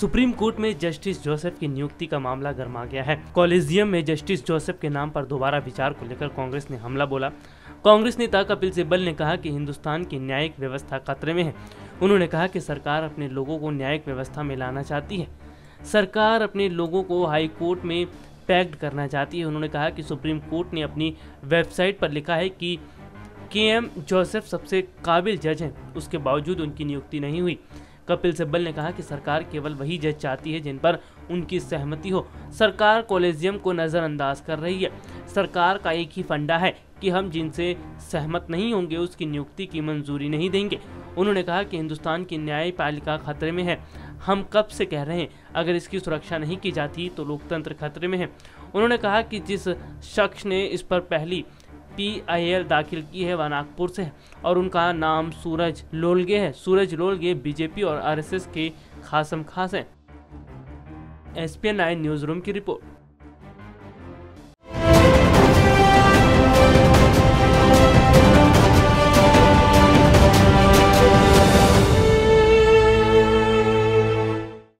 Supreme Court में justice Joseph की नियुक्ति का मामला गर्मा गया है। कॉलेजियम में जस्टिस जोसेफ के नाम पर दोबारा विचार को लेकर कांग्रेस ने हमला बोला। कांग्रेस नेता कपिल सिब्बल ने कहा कि हिंदुस्तान की न्यायिक व्यवस्था खतरे में है। उन्होंने कहा कि सरकार अपने लोगों को न्यायिक व्यवस्था में लाना चाहती है। सरकार अपने लोगों को हाई कोर्ट में पैक्ड करना चाहती है। उन्होंने कहा कि सुप्रीम कोर्ट ने अपनी वेबसाइट पर लिखा है कि के एम जोसेफ सबसे काबिल जज हैं। उसके बावजूद उनकी नियुक्ति नहीं हुई। कपिल सिब्बल ने कहा कि सरकार केवल वही जज चाहती है जिन पर उनकी सहमति हो। सरकार कॉलेजियम को नज़रअंदाज कर रही है। सरकार का एक ही फंडा है कि हम जिनसे सहमत नहीं होंगे, उसकी नियुक्ति की मंजूरी नहीं देंगे। उन्होंने कहा कि हिंदुस्तान की न्यायपालिका खतरे में है। हम कब से कह रहे हैं, अगर इसकी सुरक्षा नहीं की जाती तो लोकतंत्र खतरे में है। उन्होंने कहा कि जिस शख्स ने इस पर पहली पीआईएल दाखिल की है वह नागपुर से और उनका नाम सूरज लोलगे है। सूरज लोलगे बीजेपी और आरएसएस के खासम खास हैं। एस पी न्यूज़ रूम की रिपोर्ट।